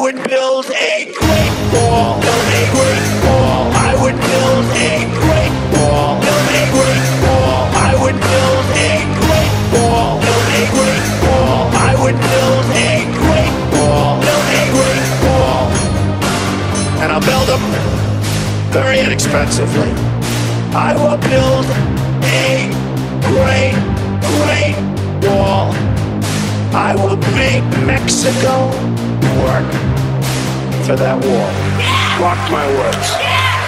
would build a great wall, build a great wall. I would build a great wall, build a great wall. I would build a great wall, build a great wall. I would build a great wall, build a great wall. And I'll build them very inexpensively. I will build a great, great wall. I will make Mexico work for that wall. Mark my words.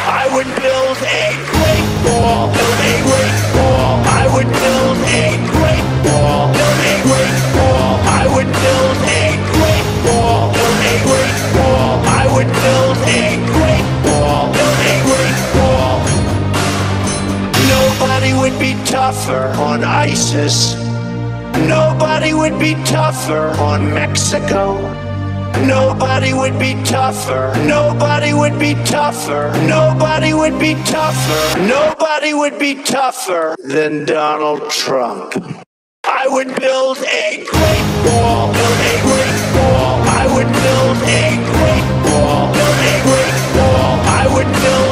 I would build a great wall, build a great wall. I would build a great wall, build a great wall. I would build a great wall, build a great wall. I would build a great wall, build a great wall. Nobody would be tougher on ISIS. Nobody would be tougher on Mexico. Nobody would be tougher. Nobody would be tougher. Nobody would be tougher. Nobody would be tougher than Donald Trump. I would build a great wall. Build a great wall. I would build a great wall. Build a great wall. I would build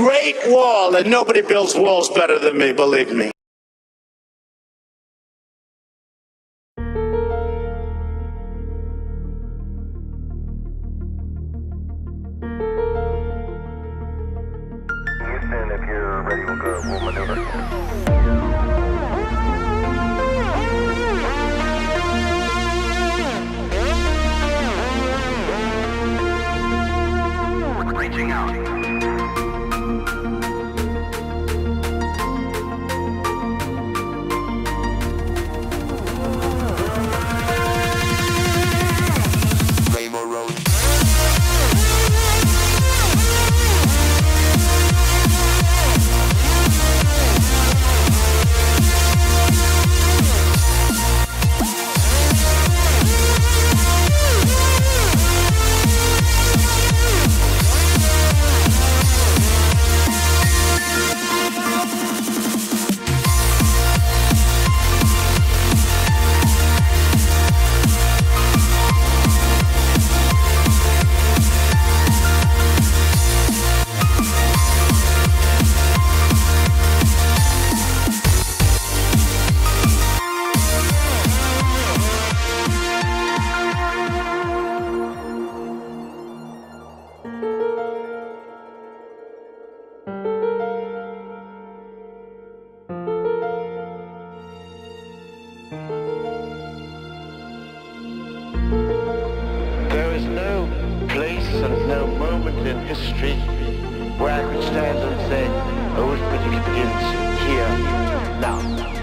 great wall, and nobody builds walls better than me, believe me. Houston, if you're ready, we'll go. We'll maneuver. and no moment in history where I could stand and say, I wish we could begin here, now.